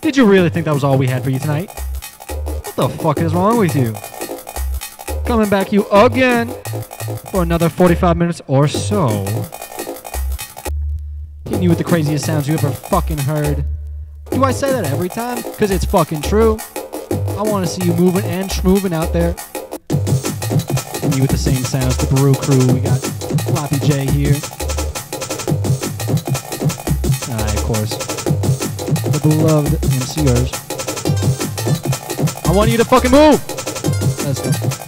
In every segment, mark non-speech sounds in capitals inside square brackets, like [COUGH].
Did you really think that was all we had for you tonight? What the fuck is wrong with you? Coming back you again for another 45 minutes or so. Hitting you with the craziest sounds you ever fucking heard. Do I say that every time? Because it's fucking true. I want to see you moving and schmoving out there. Hitting you with the same sounds, the Baru crew. We got Floppy J here. Aye, of course. Beloved MCers. I want you to fucking move! Let's go.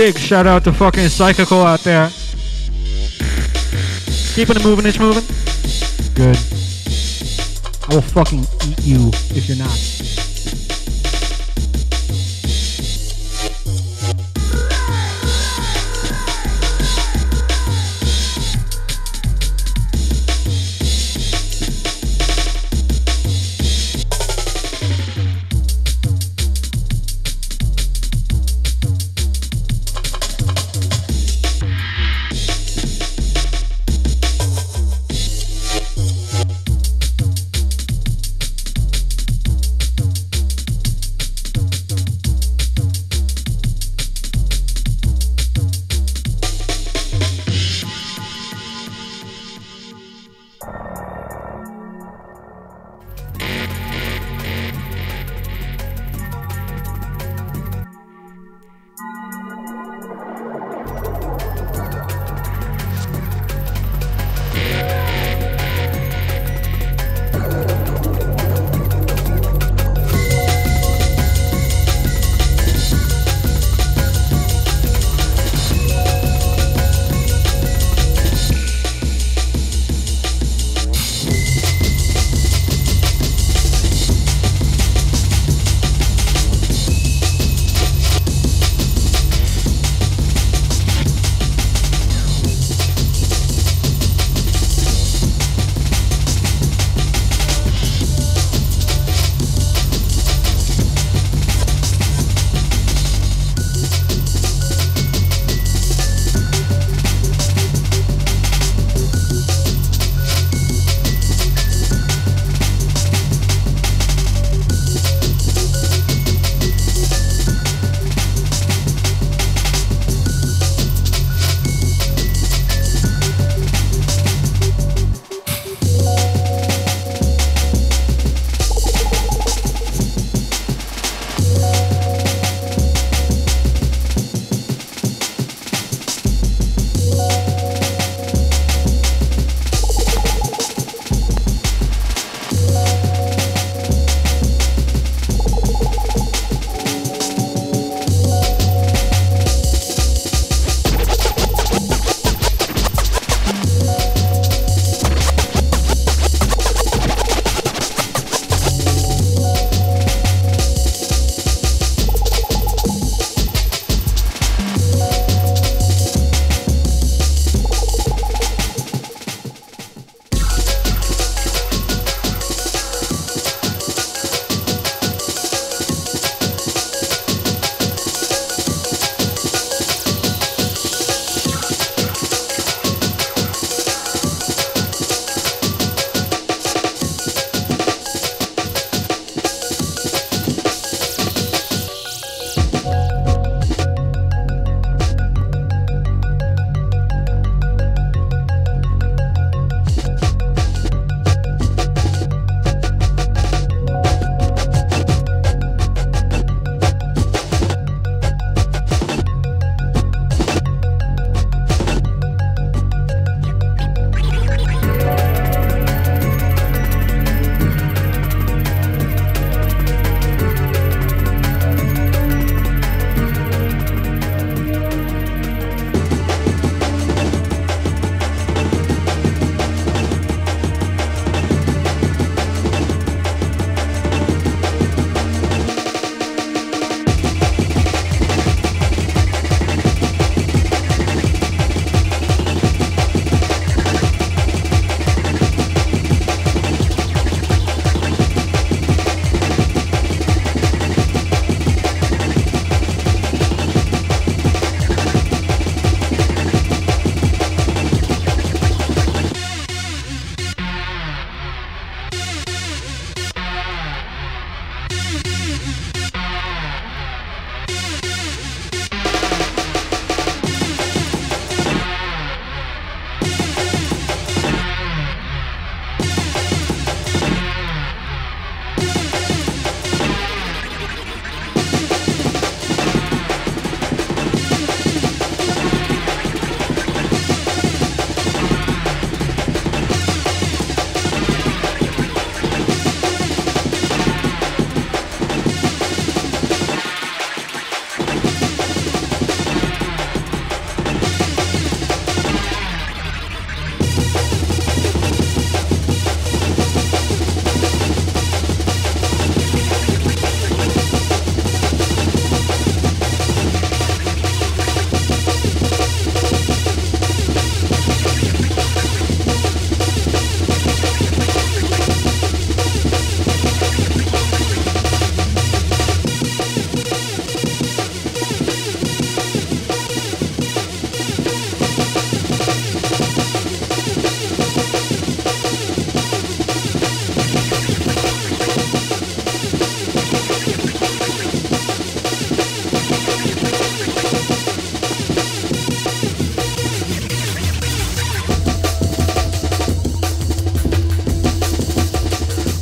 Big shout out to fucking Psychical out there. Keeping it moving, it's moving. Good. I will fucking eat you if you're not.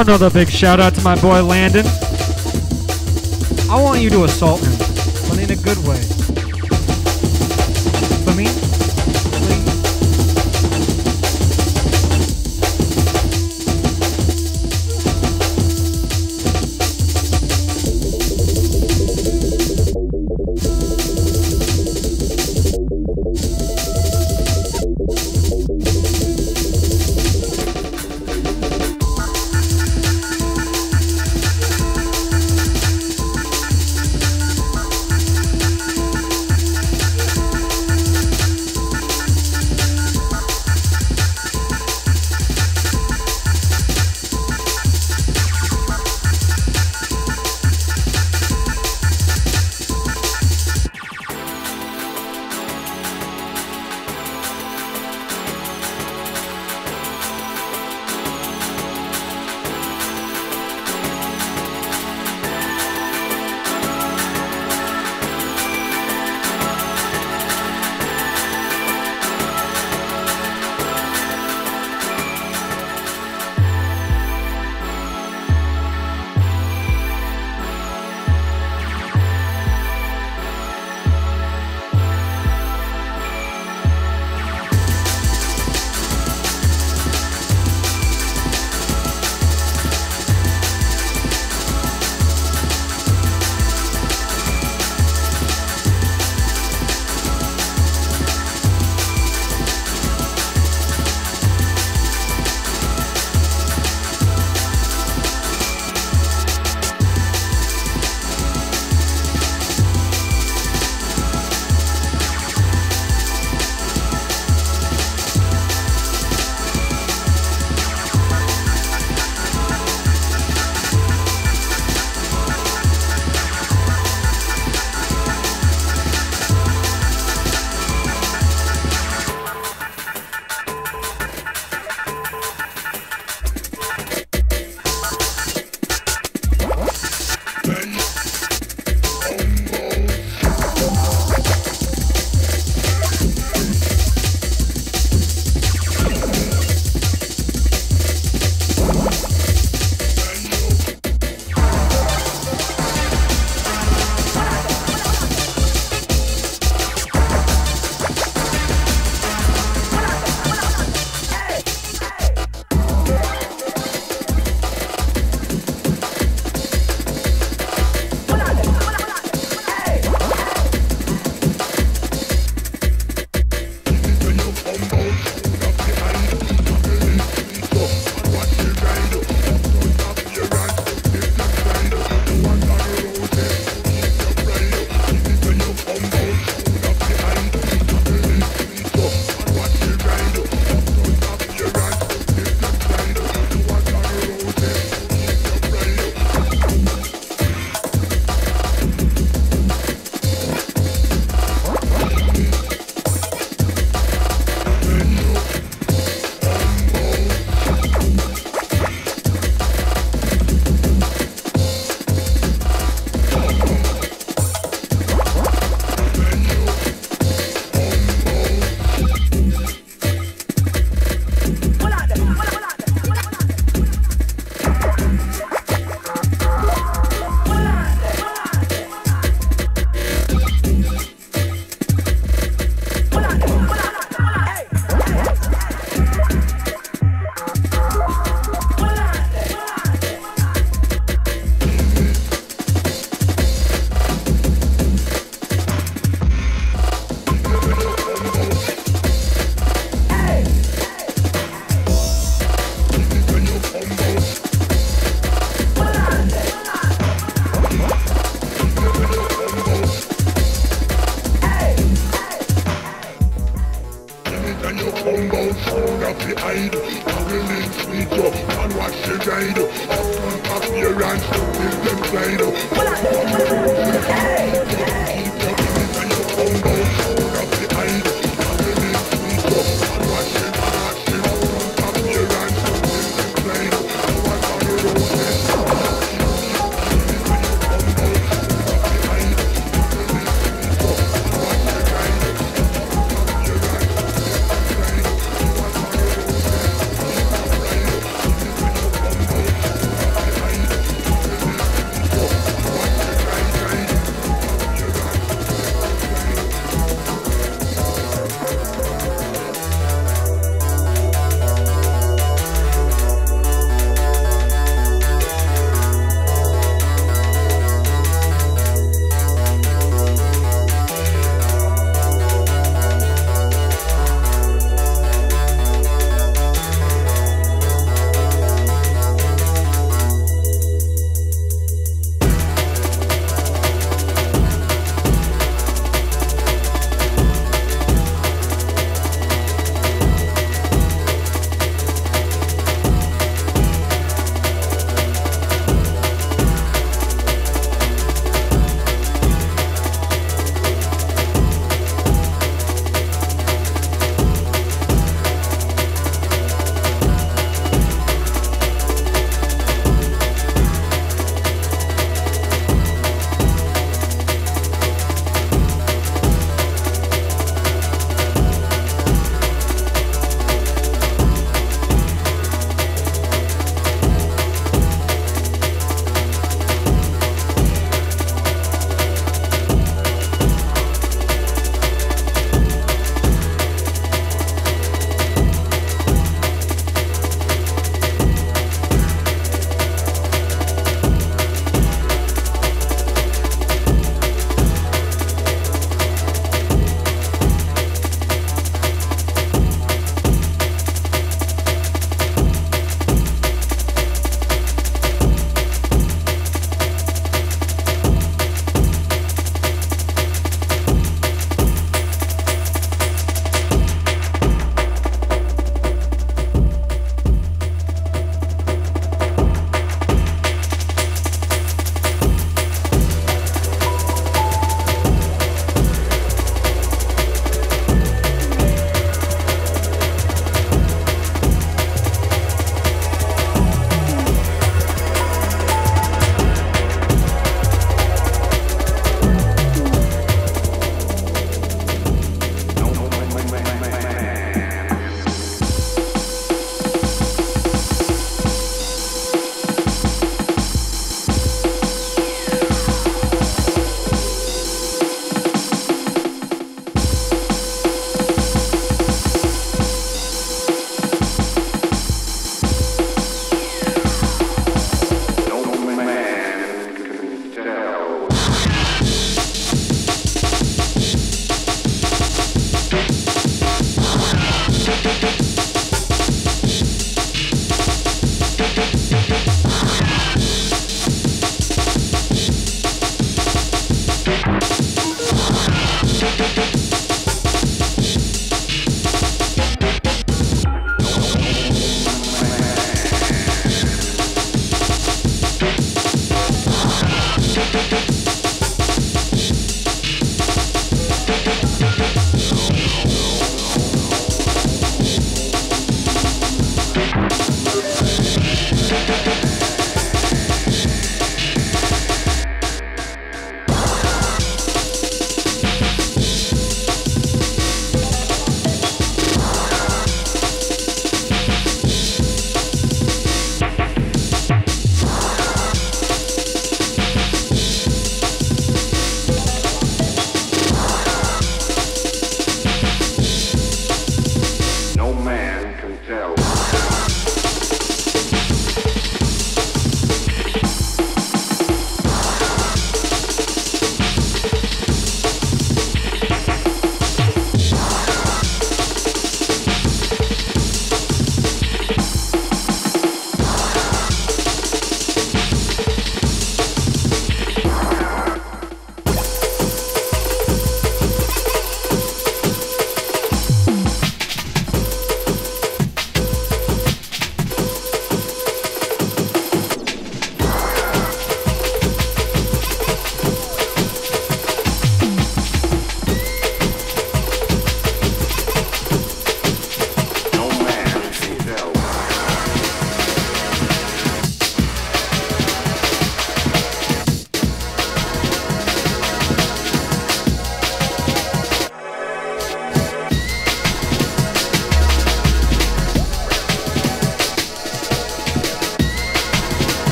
Another big shout out to my boy Landon. I want you to assault him,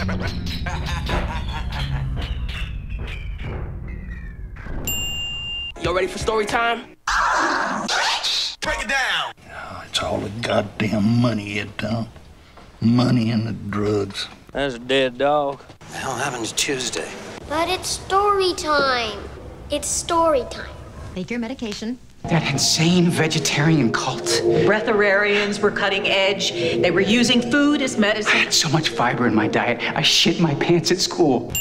Y'all ready for story time? Break it down! Oh, it's all the goddamn money it done. Money and the drugs. That's a dead dog. The hell happens Tuesday? But it's story time. It's story time. Take your medication. That insane vegetarian cult. Breatharians were cutting edge. They were using food as medicine. I had so much fiber in my diet, I shit my pants at school.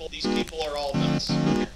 people, these people are all nuts.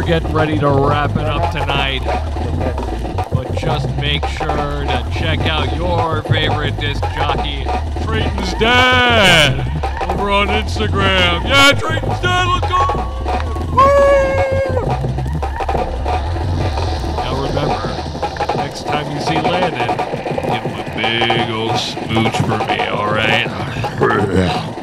We're getting ready to wrap it up tonight. But just make sure to check out your favorite disc jockey, Trayton's Dad, over on Instagram. Yeah, Trayton's Dad, let's go! Now remember, next time you see Landon, give him a big old smooch for me, alright? [LAUGHS]